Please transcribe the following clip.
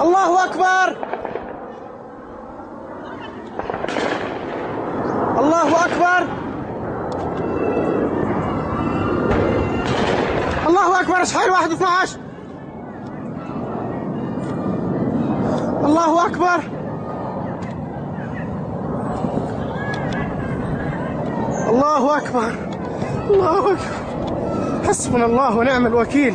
الله أكبر. الله أكبر. الله أكبر. اشحال واحد 12 الله أكبر. الله أكبر. الله أكبر. حسبنا الله ونعم الوكيل.